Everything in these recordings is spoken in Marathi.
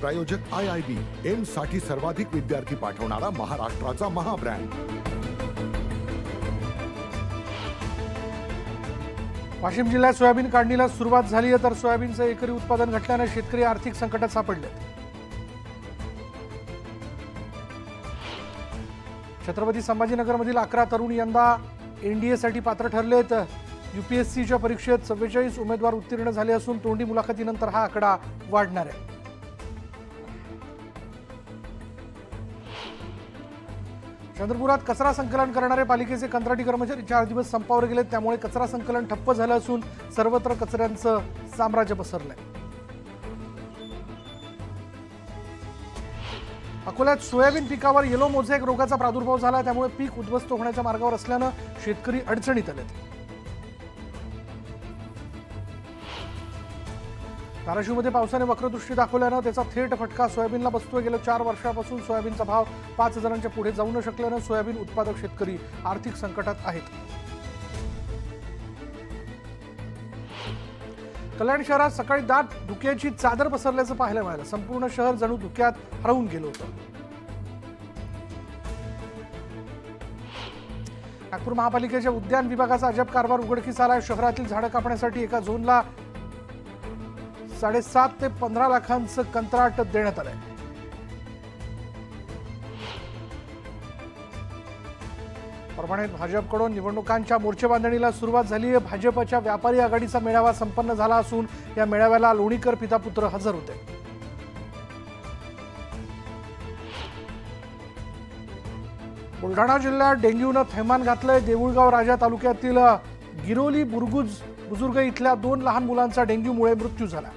प्रायोजक आय आय बी एमसाठी सर्वाधिक विद्यार्थी पाठवणारा महाराष्ट्राचा महाब्रँड. वाशिम जिल्ह्यात सोयाबीन काढणीला सुरुवात झाली आहे तर सोयाबीनचं एकरी उत्पादन घटल्यानं शेतकरी आर्थिक संकटात सापडले छत्रपती संभाजीनगरमधील अकरा तरुण यंदा एनडीएसाठी पात्र ठरलेत. युपीएससीच्या परीक्षेत चव्वेचाळीस उमेदवार उत्तीर्ण झाले असून तोंडी मुलाखतीनंतर हा आकडा वाढणार आहे. चंद्रपुरात कचरा संकलन करणारे पालिकेचे कंत्राटी कर्मचारी चार दिवस संपावर गेले त्यामुळे कचरा संकलन ठप्प झालं असून सर्वत्र कचऱ्यांचं साम्राज्य पसरलंय. अकोल्यात सोयाबीन पिकावर येलो मोझेक रोगाचा प्रादुर्भाव झाला त्यामुळे पीक उद्ध्वस्त होण्याच्या मार्गावर असल्यानं शेतकरी अडचणीत आलेत. धाराशिवमध्ये पावसाने वक्रदृष्टी दाखवल्यानं त्याचा थेट फटका. सोयाबीनला बसतोय. गेल्या चार वर्षापासून सोयाबीनचा भाव पाच हजारांच्या पुढे जाऊ न शकल्यानं सोयाबीन उत्पादक शेतकरी आर्थिक संकटात आहेत. कल्याण शहरात सकाळी दाट धुक्याची चादर पसरल्याचं पाहायला मिळालं. संपूर्ण शहर जणू धुक्यात हरवून गेलं होतं. नागपूर महापालिकेच्या उद्यान विभागाचा अजब कारभार उघडकीस आलाय. शहरातील झाडं कापण्यासाठी एका झोनला साडेसात ते पंधरा लाखांचं कंत्राट देण्यात आलंय. प्रमाणे भाजपकडून निवडणुकांच्या मोर्चेबांधणीला सुरुवात झाली आहे. भाजपच्या व्यापारी आघाडीचा मेळावा संपन्न झाला असून या मेळाव्याला लोणीकर पितापुत्र हजर होते. बुलढाणा जिल्ह्यात डेंग्यूनं थैमान घातलंय. देऊळगाव राजा तालुक्यातील गिरोली बुरगुज बुजुर्ग इथल्या दोन लहान मुलांचा डेंग्यूमुळे मृत्यू झाला.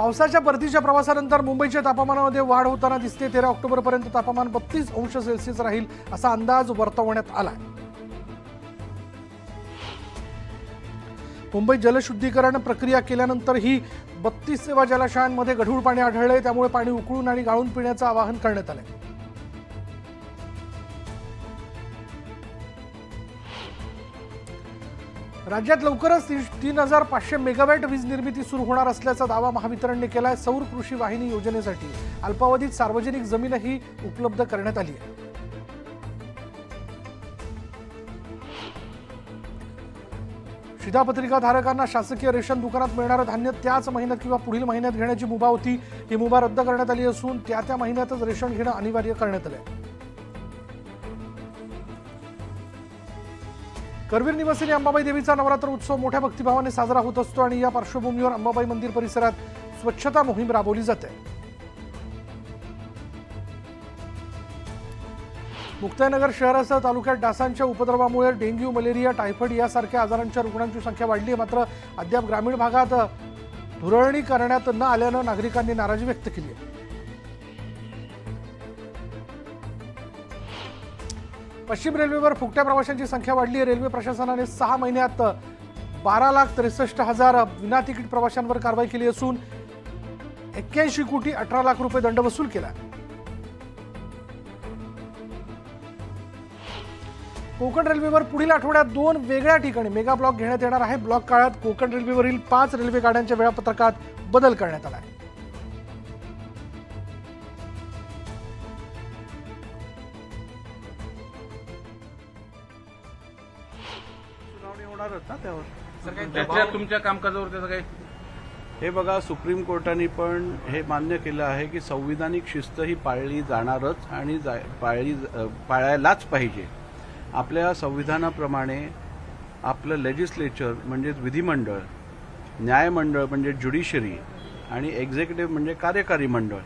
पावसाच्या परतीच्या प्रवासानंतर मुंबईच्या तापमानामध्ये वाढ होताना दिसते. तेरा ऑक्टोबरपर्यंत तापमान बत्तीस अंश सेल्सिअस राहील असा अंदाज वर्तवण्यात आला मुंबईत जलशुद्धीकरण प्रक्रिया केल्यानंतरही बत्तीस सेवा जलाशयांमध्ये गढूळ पाणी आढळले त्यामुळे पाणी उकळून आणि गाळून पिण्याचं आवाहन करण्यात आलंय. राज्यात लवकरच ती- तीन हजार पाचशे मेगावॅट वीज निर्मिती सुरू होणार असल्याचा दावा महावितरणने केलाय सौर कृषी वाहिनी योजनेसाठी. अल्पावधीत सार्वजनिक जमीनही उपलब्ध करण्यात आली आहे. शिधापत्रिका धारकांना शासकीय रेशन दुकानात मिळणारं धान्य त्याच महिन्यात किंवा पुढील महिन्यात घेण्याची मुभा होती. ही मुभा रद्द करण्यात आली असून त्या त्या महिन्यातच रेशन घेणं अनिवार्य करण्यात आलं आहे करवीर निवासिनी अंबाबाई देवीचा नवरात्र उत्सव मोठ्या भक्तिभावाने साजरा होत असतो आणि या पार्श्वभूमीवर अंबाबाई मंदिर परिसरात स्वच्छता मोहीम राबवली जाते. मुक्ताईनगर शहरासह तालुक्यात डासांच्या उपद्रवामुळे डेंग्यू मलेरिया टायफॉइड यासारख्या आजारांच्या रुग्णांची संख्या वाढली मात्र अद्याप ग्रामीण भागात धुरळणी करण्यात न आल्यानं नागरिकांनी नाराजी व्यक्त केली आहे. पश्चिम रेल्वेवर फुकट्या प्रवाशांची संख्या वाढली. आहे रेल्वे प्रशासनाने सहा महिन्यात बारा लाख त्रेसष्ट हजार विना तिकीट प्रवाशांवर कारवाई केली असून एक्क्याऐंशी कोटी अठरा लाख रुपये दंड वसूल केला. कोकण रेल्वेवर पुढील आठवड्यात दोन वेगळ्या ठिकाणी मेगा ब्लॉक घेण्यात येणार आहे. ब्लॉक काळात कोकण रेल्वेवरील पाच रेल्वे गाड्यांच्या वेळापत्रकात बदल करण्यात आला आहे. ना त्यावर. त्याच्या तुमच्या कामकाजावर त्याचं काही हे बघा सुप्रीम कोर्टाने पण हे मान्य केलं आहे की संविधानिक शिस्त ही पाळली जाणारच आणि जा- पाळली पाळायलाच पाहिजे. आपल्या संविधानाप्रमाणे आपलं लेजिस्लेचर म्हणजेच विधिमंडळ न्यायमंडळ म्हणजे ज्युडिशरी आणि एक्झिक्युटिव्ह म्हणजे कार्यकारी मंडळ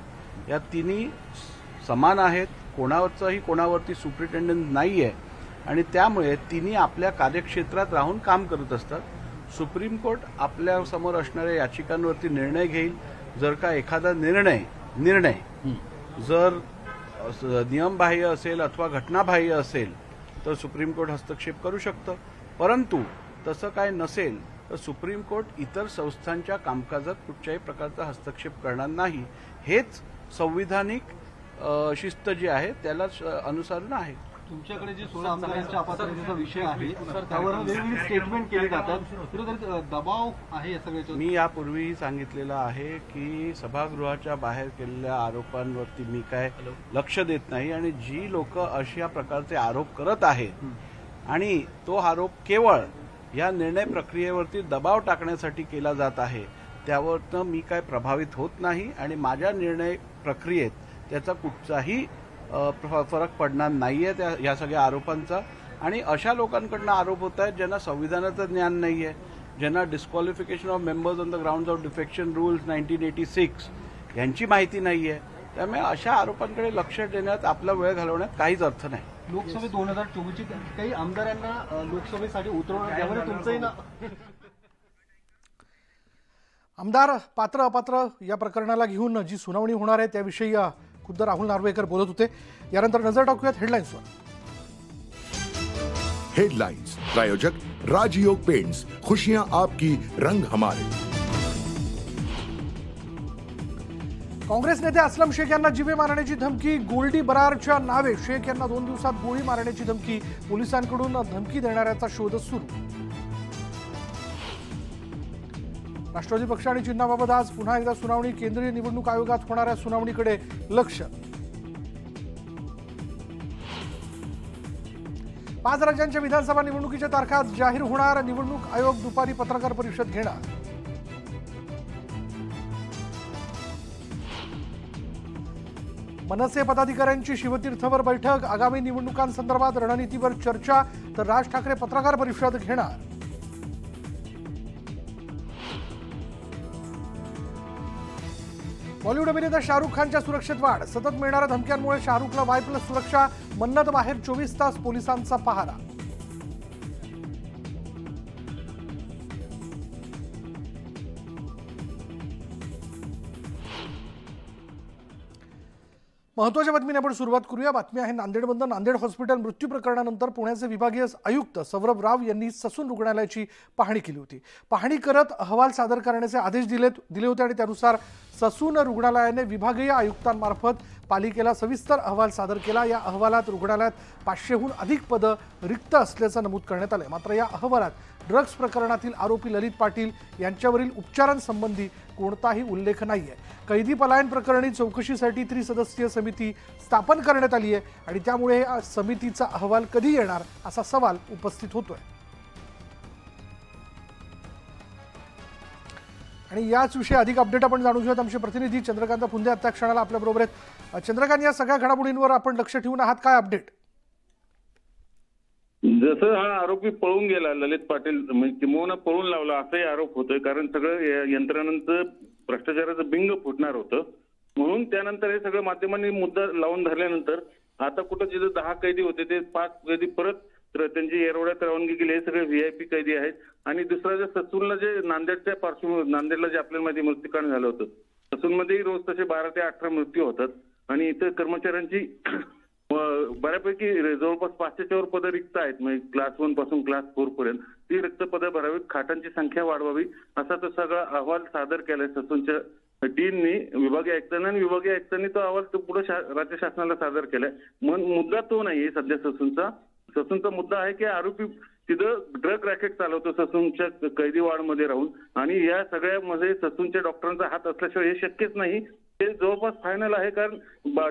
या तिन्ही समान आहेत. कोणावरचंही कोणावरती सुप्रिटेंडंट नाही आहे आणि त्यामुळे तिन्ही आपल्या कार्यक्षेत्रात राहून काम करत असतात. सुप्रीम कोर्ट आपल्यासमोर असणाऱ्या याचिकांवरती निर्णय घेईल. जर का एखादा निर्णय निर्णय जर नियमबाह्य असेल अथवा घटनाबाह्य असेल तर सुप्रीम कोर्ट हस्तक्षेप करू शकतं. परंतु तसं काय नसेल तर सुप्रीम कोर्ट इतर संस्थांच्या कामकाजात कुठच्याही प्रकारचा हस्तक्षेप करणार नाही. हेच संविधानिक शिस्त जी आहे त्याला अनुसरण आहे. तुमच्याकडे जे सोळा आमदारांच्या अपात्रतेचा विषय आहे त्यावर वेगवेगळी स्टेटमेंट केली जातात. कुठेतरी दबाव आहे या सगळ्याच्या मी यापूर्वीही सांगितलेलं आहे की सभागृहाच्या बाहेर केलेल्या आरोपांवरती मी काय लक्ष देत नाही आणि जी लोक अशा प्रकारचे आरोप करत आहेत आणि तो आरोप केवळ या निर्णय प्रक्रियेवरती दबाव टाकण्यासाठी केला जात आहे त्यावरनं मी काय प्रभावित होत नाही आणि माझ्या निर्णय प्रक्रियेत त्याचा कुठचाही फरक पडणार नाहीये त्या या सगळ्या आरोपांचा. आणि अशा लोकांकडनं आरोप होत आहेत ज्यांना संविधानाचं ज्ञान नाहीये ज्यांना disqualification of members on the ground of defection rules nineteen eighty six यांची माहिती नाहीये. त्यामुळे अशा आरोपांकडे लक्ष देण्यात आपला वेळ घालवण्यात काहीच अर्थ नाही. लोकसभेत दोन हजार चोवीसची काही आमदारांना लोकसभेसाठी उतरवणार त्यामध्ये तुमचंही ना आमदार पात्र अपात्र या प्रकरणाला घेऊन जी सुनावणी होणार आहे त्याविषयी खुद्द राहुल नार्वेकर बोलत होते. यानंतर नजर टाकूयात हेडलाईन्सवर हेडलाइंस प्रायोजक राजयोग पेंट्स. खुशियां आपकी रंग हमारे. काँग्रेस नेते असलम शेख यांना जीवे मारण्याची धमकी गोल्डी बरारच्या नावे शेख यांना दोन दिवसात गोळी मारण्याची धमकी पोलिसांकडून धमकी देणाऱ्याचा शोध सुरू. राष्ट्रवादी पक्ष आणि चिन्हाबाबत आज पुन्हा एकदा सुनावणी. केंद्रीय निवडणूक आयोगात होणाऱ्या सुनावणीकडे लक्ष. पाच राज्यांच्या विधानसभा निवडणुकीच्या तारखा जाहीर होणार निवडणूक आयोग दुपारी पत्रकार परिषद घेणार. मनसे पदाधिकाऱ्यांची शिवतीर्थवर बैठक. आगामी निवडणुकांसंदर्भात रणनीतीवर चर्चा. तर राज ठाकरे पत्रकार परिषद घेणार. बॉलिवूड अभिनेता शाहरुख खानच्या सुरक्षेत वाढ. सतत मिळणाऱ्या धमक्यांमुळे शाहरुखला वाय प्लस सुरक्षा मन्नत बाहेर चोवीस तास पोलिसांचा पहारा. महत्त्वाच्या बातमीने आपण सुरुवात करूया. बातमी आहे नांदेडमधून. नांदेड हॉस्पिटल मृत्यू प्रकरणानंतर पुण्याचे विभागीय आयुक्त सौरभ राव यांनी ससून रुग्णालयाची पाहणी केली होती. पाहणी करत अहवाल सादर करण्याचे आदेश दिले दिले होते आणि त्यानुसार ससून रुग्णालयाने विभागीय आयुक्तांमार्फत पालिकेला सविस्तर अहवाल सादर केला. या अहवालात रुग्णालयात पाचशेहून अधिक पदं रिक्त असल्याचं नमूद करण्यात आलं मात्र या अहवालात ड्रग्ज प्रकरणातील आरोपी ललित पाटील यांच्यावरील उपचारांसंबंधी कोणताही उल्लेख नाही आहे कैदी पलायन प्रकरणी चौकशीसाठी त्रिसदस्यीय समिती स्थापन करण्यात आली आहे आणि त्यामुळे या समितीचा अहवाल कधी येणार असा सवाल उपस्थित होतोय. आणि याच विषयी अधिक अपडेट आपण जाणून घेऊयात. आमचे प्रतिनिधी चंद्रकांत पुंदे आता क्षणाला आपल्याबरोबर आहेत. चंद्रकांत या सगळ्या घडामोडींवर आपण लक्ष ठेवून आहात. काय अपडेट जसं हा आरोपी पळून गेला ललित पाटील म्हणजे किंबहुना पळून लावला असाही आरोप होतोय. कारण सगळं यंत्रणांचं भ्रष्टाचाराचं बिंग फुटणार होतं. म्हणून त्यानंतर हे सगळं माध्यमांनी मुद्दा लावून धरल्यानंतर आता कुठं जिथं दहा कैदी होते ते पाच कैदी परत तर त्यांची एरवड्यात रवानगी केली हे सगळे व्हीआयपी कैदी आहेत. आणि दुसरा जे ससूनला जे नांदेडच्या पार्श्वभूमी नांदेडला जे आपल्याला माहिती मृत्यूकांड झालं होतं ससूनमध्येही रोज तसे बारा ते अठरा मृत्यू होतात. आणि इथं कर्मचाऱ्यांची बऱ्यापैकी जवळपास पाचशेच्या वर पदं रिक्त आहेत. म्हणजे क्लास वनपासून क्लास फोर पर्यंत. ती रिक्त पदं भरावीत. खाटांची संख्या वाढवावी. असा तो सगळा अहवाल सादर केलाय ससूनच्या डीननी. विभागीय आयुक्तांना आणि विभागीय आयुक्तांनी तो अहवाल तो पुढे राज्य शासनाला सादर केलाय. मग मुद्दा तो नाहीये सध्या ससूनचा. ससूनचा मुद्दा आहे की आरोपी तिथं ड्रग रॅकेट चालवतो ससूनच्या कैदी वार्डमध्ये राहून. आणि या सगळ्यामध्ये ससूनच्या डॉक्टरांचा हात असल्याशिवाय हे शक्यच नाही. ते जवळपास फायनल आहे कारण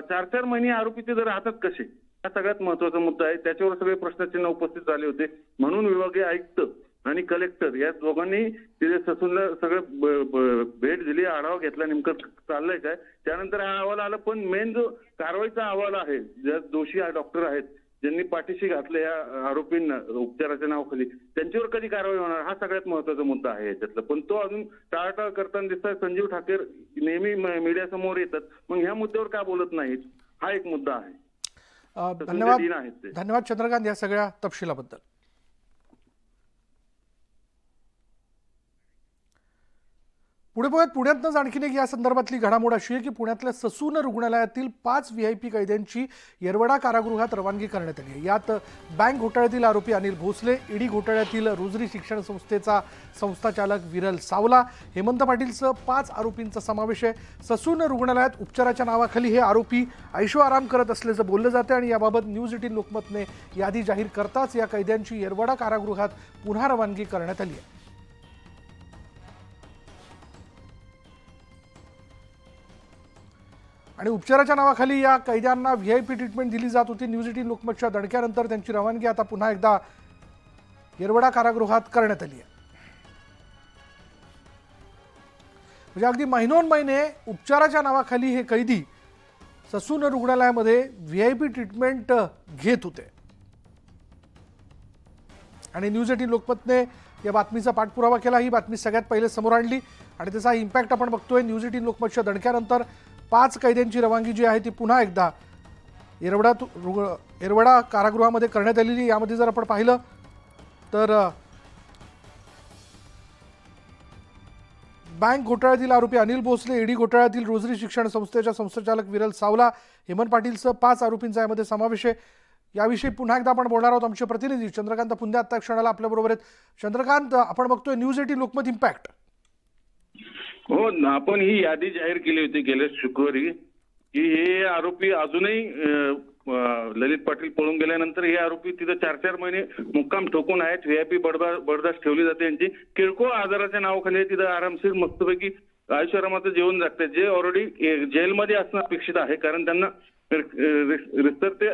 चार चार महिने आरोपी तिथे राहतात कसे? हा सगळ्यात महत्त्वाचा मुद्दा आहे. त्याच्यावर सगळे प्रश्नचिन्ह उपस्थित झाले होते. म्हणून विभागीय आयुक्त आणि कलेक्टर या दोघांनी तिथे ससूनला सगळं भेट दिली. आढावा घेतला. नेमकं चाललंय काय? त्यानंतर हा अहवाल आला. पण मेन जो कारवाईचा अहवाल आहे ज्या दोषी डॉक्टर आहेत ज्यांनी पाठीशी घातले या आरोपींना उपचाराच्या नावाखाली त्यांच्यावर कधी कारवाई होणार? हा सगळ्यात महत्त्वाचा मुद्दा आहे याच्यातला. पण तो अजून टाळाटाळ करताना दिसतात संजीव ठाकरे नेहमी मीडिया समोर येतात. मग ह्या मुद्द्यावर का बोलत नाहीत? हा एक मुद्दा आहे. धन्यवाद. धन्यवाद चंद्रकांत या सगळ्या तपशिलाबद्दल. पुढे पुढे पुण्यातनंच आणखीन एक या संदर्भातली घडामोड अशी आहे की पुण्यातल्या ससून रुग्णालयातील पाच व्ही आय पी कैद्यांची येरवडा कारागृहात रवानगी करण्यात आली आहे. यात बँक घोटाळ्यातील आरोपी अनिल भोसले ईडी घोटाळ्यातील रोजरी शिक्षण संस्थेचा संस्थाचालक विरल सावला हेमंत पाटीलचं पाच आरोपींचा समावेश आहे. ससून रुग्णालयात उपचाराच्या नावाखाली हे आरोपी ऐशो आराम करत असल्याचं बोललं जातं आणि याबाबत न्यूज एटीन लोकमतने यादी जाहीर करताच या कैद्यांची येरवडा कारागृहात पुन्हा रवानगी करण्यात आली आहे. आणि उपचाराच्या नावाखाली या कैद्यांना व्ही आय पी ट्रीटमेंट दिली जात होती. न्यूज एटीन लोकमतच्या दणक्यानंतर त्यांची रवानगी आता पुन्हा एकदा येरवडा कारागृहात करण्यात आली आहे. म्हणजे अगदी महिनोन महिने उपचाराच्या नावाखाली हे कैदी ससून रुग्णालयामध्ये व्ही आय पी ट्रीटमेंट घेत होते. आणि न्यूज एटीन लोकमतने या बातमीचा पाठपुरावा केला. ही बातमी सगळ्यात पहिले समोर आणली. आणि त्याचा इम्पॅक्ट आपण बघतोय. न्यूज एटीन लोकमतच्या दणक्यानंतर पाच कैद्यांची रवानगी जी आहे ती पुन्हा एकदा येरवडा रुग्ण येरवडा कारागृहामध्ये करण्यात आलेली यामध्ये जर आपण पाहिलं तर बँक घोटाळ्यातील आरोपी अनिल भोसले ईडी घोटाळ्यातील रोजरी शिक्षण संस्थेच्या संस्थाचालक विरल सावला हेमंत पाटीलसह पाच आरोपींचा यामध्ये समावेश आहे. याविषयी पुन्हा एकदा आपण बोलणार आहोत आमचे प्रतिनिधी चंद्रकांत पुंदे. आत्ता क्षणाला आपल्याबरोबर आहेत. चंद्रकांत आपण बघतोय न्यूज एटीन लोकमत इम्पॅक्ट. हो आपण ही यादी जाहीर केली होती गेल्या शुक्रवारी की हे आरोपी अजूनही ललित पाटील पळून गेल्यानंतर हे आरोपी तिथं चार चार महिने मुक्काम ठोकून आहेत. व्हीआयपी बडदा ठेवली जाते. यांची किरकोळ आजाराच्या नावाखाली तिथं आरामशीर मस्तपैकी आयुष्यरामाचं जेवण जगतात जे ऑलरेडी जेलमध्ये असणं अपेक्षित आहे. कारण त्यांना रिस्तर ते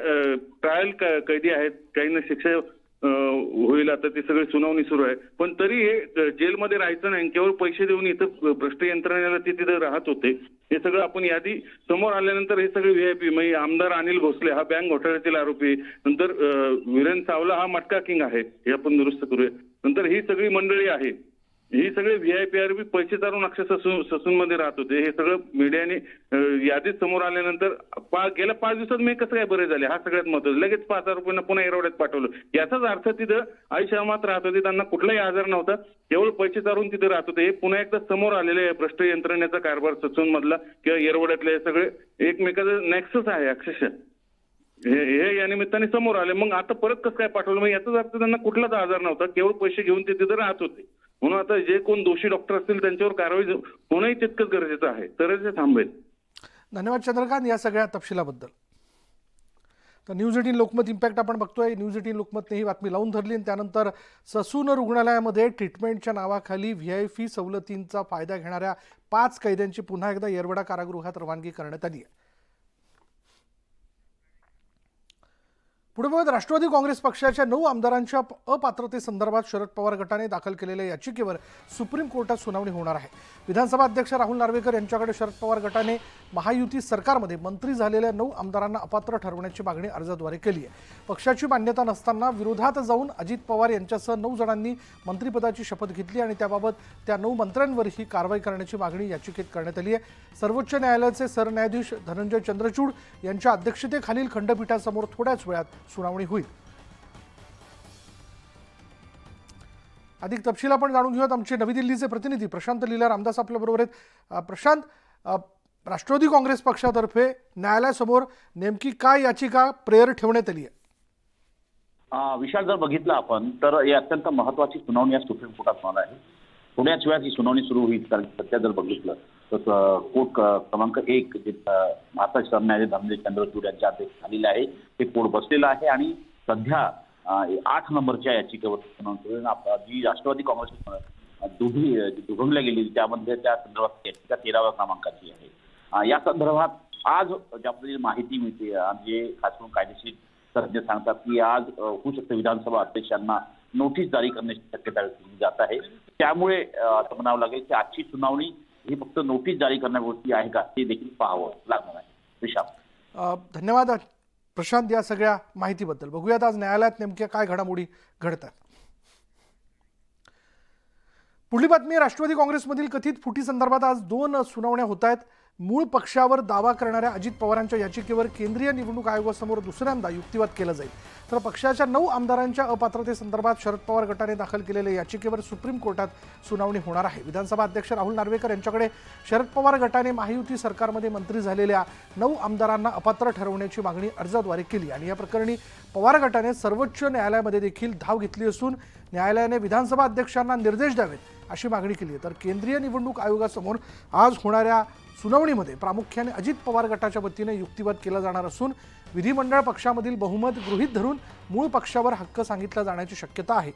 ट्रायल कैदी आहेत. काहींना शिक्षा होईल आता ते सगळी सुनावणी सुरू आहे. पण तरी हे जेलमध्ये राहायचं नाही केवळ पैसे देऊन इथं भ्रष्ट यंत्रणेला ते तिथं राहत होते. हे सगळं आपण यादी समोर आल्यानंतर हे सगळे व्हीआयपी म्हणजे आमदार अनिल भोसले हा बँक घोटाळ्यातील आरोपी नंतर अं, वीरेन सावला हा मटका किंग आहे. हे आपण दुरुस्त करूया. नंतर ही सगळी मंडळी आहे. हे सगळे व्हीआयपी आरबी पैसे तारून अक्षरशः ससून ससूनमध्ये राहत होते. हे सगळं मीडियाने यादीत समोर आल्यानंतर पा गेल्या पाच दिवसात मी कसं काय बरे झाले? हा सगळ्यात महत्त्वाचा लगेच पाच हजार रुपयांना पुन्हा एरवड्यात पाठवलं. याचाच अर्थ तिथं आयुष्यामात राहत होते. त्यांना कुठलाही आजार नव्हता. केवळ पैसे तारून तिथे राहत होते. हे पुन्हा एकदा समोर आलेले आहे. भ्रष्ट यंत्रणेचा कारभार ससून मधला किंवा येरवड्यातले हे सगळे एकमेकाचं नेक्सस आहे अक्षरशः. हे हे या निमित्ताने समोर आले. मग आता परत कसं काय पाठवलं? मग याचाच अर्थ त्यांना कुठलाच आजार नव्हता. केवळ पैसे घेऊन ते तिथे राहत होते. म्हणून आता जे कोण दोषी डॉक्टर असतील त्यांच्यावर कारवाई होणंही तितकंच गरजेचं आहे. तरच ते थांबेल. धन्यवाद चंद्रकांत या सगळ्या तपशिलाबद्दल. तर न्यूज एटीन लोकमत इम्पॅक्ट आपण बघतोय. न्यूज एटीन लोकमतने ही बातमी लावून धरली आणि त्यानंतर ससून रुग्णालयामध्ये ट्रीटमेंटच्या नावाखाली व्ही आय फी सवलतींचा फायदा घेणाऱ्या पाच कैद्यांची पुन्हा एकदा येरवडा कारागृहात रवानगी करण्यात आली आहे. पुढे बघत राष्ट्रवादी काँग्रेस पक्षाच्या नऊ आमदारांच्या अपात्रतेसंदर्भात शरद पवार गटाने दाखल केलेल्या याचिकेवर सुप्रीम कोर्टात सुनावणी होणार आहे. विधानसभा अध्यक्ष राहुल नार्वेकर यांच्याकडे शरद पवार गटाने महायुती सरकारमध्ये मंत्री झालेल्या नऊ आमदारांना अपात्र ठरवण्याची मागणी अर्जाद्वारे केली आहे. पक्षाची मान्यता नसताना विरोधात जाऊन अजित पवार यांच्यासह नऊ जणांनी मंत्रिपदाची शपथ घेतली आणि त्याबाबत त्या नऊ मंत्र्यांवरही कारवाई करण्याची मागणी याचिकेत करण्यात आली आहे. सर्वोच्च न्यायालयाचे सरन्यायाधीश धनंजय चंद्रचूड यांच्या अध्यक्षतेखालील खंडपीठासमोर थोड्याच वेळात सुनावणी होईल. अधिक तपशील आपण जाणून घेऊयात. आमचे नवी दिल्लीचे प्रतिनिधी प्रशांत लीला रामदास आपल्याबरोबर आहेत. प्रशांत राष्ट्रवादी काँग्रेस पक्षातर्फे न्यायालयासमोर नेमकी काय याचिका प्रेयर ठेवण्यात आली आहे? विशाल जर बघितलं आपण तर ही अत्यंत महत्वाची सुनावणी आज सुप्रीम कोर्टात होणार आहे. पुण्याशिवाय ही सुनावणी सुरू होईल कारण सध्या जर बघितलं तसं कोट कोर्ट क्रमांक एक जे भारताचे सरन्यायाधीश धनंजय चंद्रचूड यांच्या अध्यक्ष झालेलं आहे ते कोर्ट बसलेलं आहे आणि सध्या आठ नंबरच्या याचिकेवर जी राष्ट्रवादी काँग्रेसची अं, दुधी दुभंगल्या गेली त्यामध्ये त्या संदर्भात याचिका तेराव्या क्रमांकाची आहे. या संदर्भात आज ज्या पद्धतीने माहिती मिळते आणि जे खास करून कायदेशीर तज्ज्ञ सांगतात की आज होऊ शकतं विधानसभा अध्यक्षांना नोटीस जारी करण्याची शक्यता व्यक्त जात आहे. त्यामुळे असं म्हणावं लागेल की आजची सुनावणी ही फक्त नोटीस जारी करण्यापुरती आहे का ते देखील पाहावं लागणार आहे. विशाल. धन्यवाद प्रशांत या सगळ्या माहितीबद्दल. बघूयात आज न्यायालयात नेमक्या काय घडामोडी घडतात. पुढली बातमी राष्ट्रवादी काँग्रेसमधील कथित फुटी संदर्भात आज दोन सुनावण्या होत आहेत. मूळ पक्षावर दावा करणाऱ्या अजित पवारांच्या याचिकेवर केंद्रीय निवडणूक आयोगासमोर दुसऱ्यांदा युक्तिवाद केला जाईल. तर पक्षाच्या नऊ आमदारांच्या अपात्रतेसंदर्भात शरद पवार गटाने दाखल केलेल्या याचिकेवर सुप्रीम कोर्टात सुनावणी होणार आहे. विधानसभा अध्यक्ष राहुल नार्वेकर यांच्याकडे शरद पवार गटाने महायुती सरकारमध्ये मंत्री झालेल्या नऊ आमदारांना अपात्र ठरवण्याची मागणी अर्जाद्वारे केली आणि या प्रकरणी पवार गटाने सर्वोच्च न्यायालयामध्ये देखील धाव घेतली असून न्यायालयाने विधानसभा अध्यक्षांना निर्देश द्यावेत. अशी मागणी केली आहे. तर केंद्रीय निवडणूक आयोगासमोर आज होणाऱ्या सुनावणीमध्ये प्रामुख्याने अजित पवार गटाच्या वतीने युक्तिवाद केला जाणार असून विधिमंडळ पक्षामधील बहुमत गृहीत धरून मूळ पक्षावर हक्क सांगितला जाण्याची शक्यता आहे.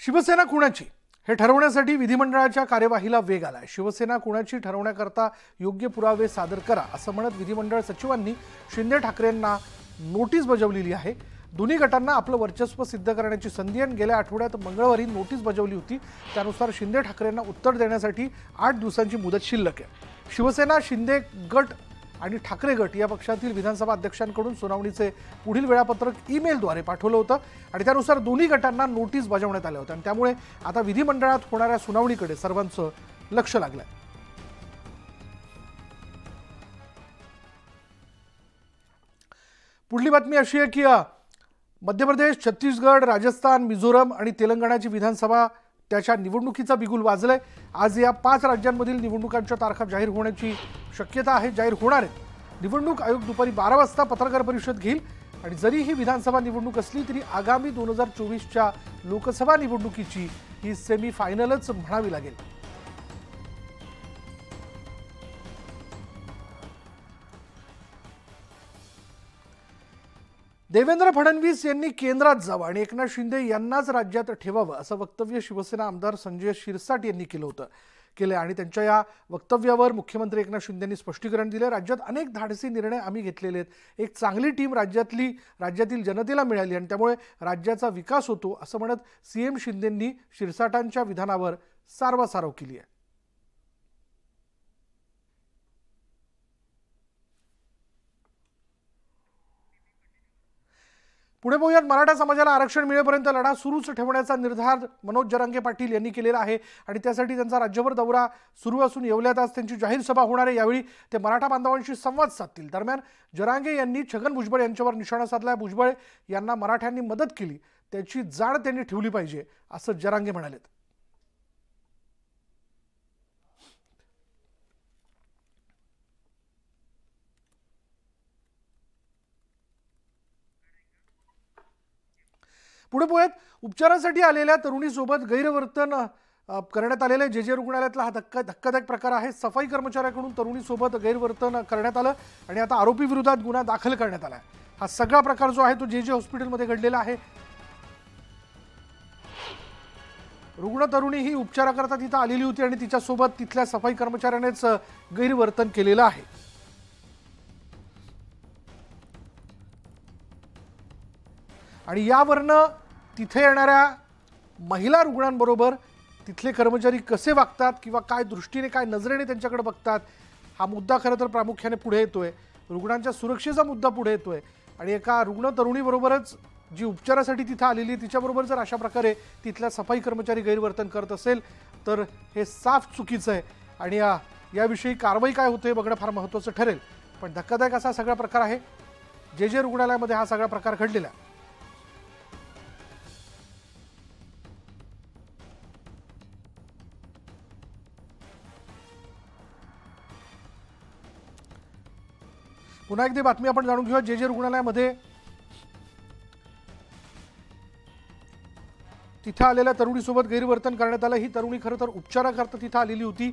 शिवसेना कुणाची हे ठरवण्यासाठी विधिमंडळाच्या कार्यवाहीला वेग आलाय. शिवसेना कुणाची ठरवण्याकरता योग्य पुरावे सादर करा असं म्हणत विधिमंडळ सचिवांनी शिंदे ठाकरेंना नोटीस बजावलेली आहे. दोन्ही गटांना आपलं वर्चस्व सिद्ध करण्याची संधी आणि गेल्या आठवड्यात मंगळवारी नोटीस बजावली होती. त्यानुसार शिंदे ठाकरेंना उत्तर देण्यासाठी आठ दिवसांची मुदत शिल्लक आहे. शिवसेना शिंदे गट आणि ठाकरे गट या पक्षातील विधानसभा अध्यक्षांकडून सुनावणीचे पुढील वेळापत्रक ईमेलद्वारे पाठवलं होतं. आणि त्यानुसार दोन्ही गटांना नोटीस बजावण्यात आल्या होत्या. आणि त्यामुळे आता विधिमंडळात होणाऱ्या सुनावणीकडे सर्वांचं लक्ष लागलं आहे पुढली बातमी अशी आहे की मध्य प्रदेश छत्तीसगड राजस्थान मिझोरम आणि तेलंगणाची विधानसभा त्याच्या निवडणुकीचा बिगुल वाजलंय. आज या पाच राज्यांमधील निवडणुकांच्या तारखा जाहीर होण्याची शक्यता आहे जाहीर होणार आहेत निवडणूक आयोग दुपारी बारा वाजता पत्रकार परिषद घेईल आणि जरी ही विधानसभा निवडणूक असली तरी आगामी दोन हजार चोवीसच्या लोकसभा निवडणुकीची ही सेमी फायनलच म्हणावी लागेल. देवेंद्र फडणवीस यांनी केंद्रात जावं आणि एकनाथ शिंदे यांनाच राज्यात ठेवावं असं वक्तव्य शिवसेना आमदार संजय शिरसाट यांनी केलं होतं केलं आणि त्यांच्या या वक्तव्यावर मुख्यमंत्री एकनाथ शिंदेंनी स्पष्टीकरण दिलं राज्यात अनेक धाडसी निर्णय आम्ही घेतलेले आहेत. एक चांगली टीम राज्यातली राज्यातील जनतेला मिळाली आणि त्यामुळे राज्याचा विकास होतो असं म्हणत सी एम शिंदेंनी शिरसाटांच्या विधानावर सारवासारव केली आहे. पुढे पोह्यात मराठा समाजाला आरक्षण मिळेपर्यंत लढा सुरूच ठेवण्याचा निर्धार मनोज जरांगे पाटील यांनी केलेला आहे. आणि त्यासाठी त्यांचा राज्यभर दौरा सुरू असून येवल्यात आज त्यांची जाहीर सभा होणार आहे. यावेळी ते मराठा बांधवांशी संवाद साधतील. दरम्यान जरांगे यांनी छगन भुजबळ यांच्यावर निशाणा साधलाय. भुजबळ यांना मराठ्यांनी मदत केली. त्याची जाण त्यांनी ठेवली पाहिजे असं जरांगे म्हणालेत. पुढे पुण्यात उपचारासाठी आलेल्या तरुणीसोबत गैरवर्तन करण्यात आलेलं आहे. जे जे रुग्णालयातला हा धक्का धक्कादायक प्रकार आहे. सफाई कर्मचाऱ्याकडून तरुणीसोबत गैरवर्तन करण्यात आलं आणि आता आरोपी विरोधात गुन्हा दाखल करण्यात आला आहे. हा सगळा प्रकार जो आहे तो जे जे हॉस्पिटलमध्ये घडलेला आहे. रुग्ण तरुणी ही उपचाराकरता तिथं आलेली होती आणि तिच्यासोबत तिथल्या सफाई कर्मचाऱ्यानेच गैरवर्तन केलेलं आहे. आणि यावरनं तिथे येणाऱ्या महिला रुग्णांबरोबर तिथले कर्मचारी कसे वागतात किंवा काय दृष्टीने काय नजरेने त्यांच्याकडे बघतात हा मुद्दा खरं तर प्रामुख्याने पुढे येतो आहे रुग्णांच्या सुरक्षेचा मुद्दा पुढे येतो आहे आणि एका रुग्ण तरुणीबरोबरच जी उपचारासाठी तिथं आलेली आहे तिच्याबरोबर जर अशा प्रकारे तिथल्या सफाई कर्मचारी गैरवर्तन करत असेल तर हे साफ चुकीचं आहे. आणि याविषयी कारवाई काय होते बघणं फार महत्त्वाचं ठरेल. पण धक्कादायक असा सगळा प्रकार आहे. जे जे रुग्णालयामध्ये हा सगळा प्रकार घडलेला आहे पुन्हा एकदा बातमी आपण जाणून घेऊया जे जे रुग्णालयामध्ये तिथं आलेल्या तरुणीसोबत गैरवर्तन करण्यात आलं. ही तरुणी खरं तर उपचाराकरता तिथं आलेली होती.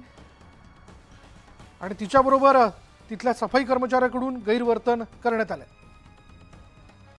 आणि तिच्याबरोबर तिथल्या सफाई कर्मचाऱ्याकडून गैरवर्तन करण्यात आलं